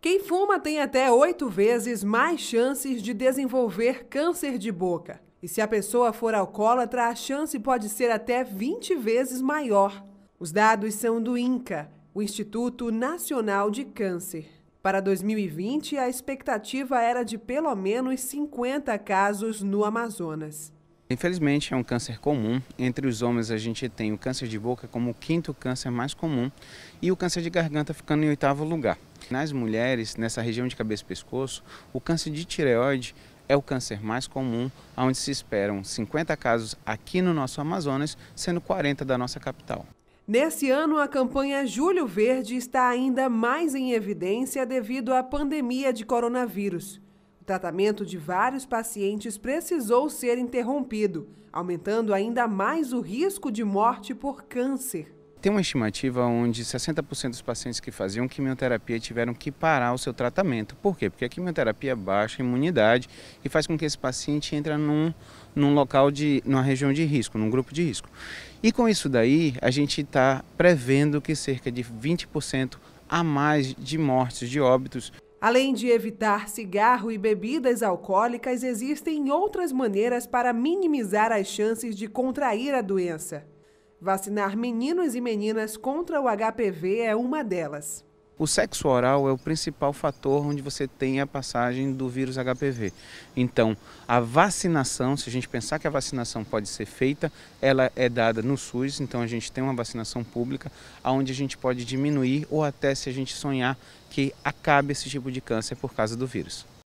Quem fuma tem até oito vezes mais chances de desenvolver câncer de boca. E se a pessoa for alcoólatra, a chance pode ser até 20 vezes maior. Os dados são do INCA, o Instituto Nacional de Câncer. Para 2020, a expectativa era de pelo menos 50 casos no Amazonas. Infelizmente é um câncer comum. Entre os homens a gente tem o câncer de boca como o quinto câncer mais comum e o câncer de garganta ficando em oitavo lugar. Nas mulheres, nessa região de cabeça e pescoço, o câncer de tireoide é o câncer mais comum, onde se esperam 50 casos aqui no nosso Amazonas, sendo 40 da nossa capital. Nesse ano, a campanha Julho Verde está ainda mais em evidência devido à pandemia de coronavírus tratamento de vários pacientes precisou ser interrompido, aumentando ainda mais o risco de morte por câncer. Tem uma estimativa onde 60% dos pacientes que faziam quimioterapia tiveram que parar o seu tratamento. Por quê? Porque a quimioterapia baixa a imunidade e faz com que esse paciente entre num, num local de, numa região de risco, num grupo de risco. E com isso daí, a gente está prevendo que cerca de 20% a mais de mortes, de óbitos Além de evitar cigarro e bebidas alcoólicas, existem outras maneiras para minimizar as chances de contrair a doença. Vacinar meninos e meninas contra o HPV é uma delas. O sexo oral é o principal fator onde você tem a passagem do vírus HPV. Então, a vacinação, se a gente pensar que a vacinação pode ser feita, ela é dada no SUS, então a gente tem uma vacinação pública, onde a gente pode diminuir ou até se a gente sonhar que acabe esse tipo de câncer por causa do vírus.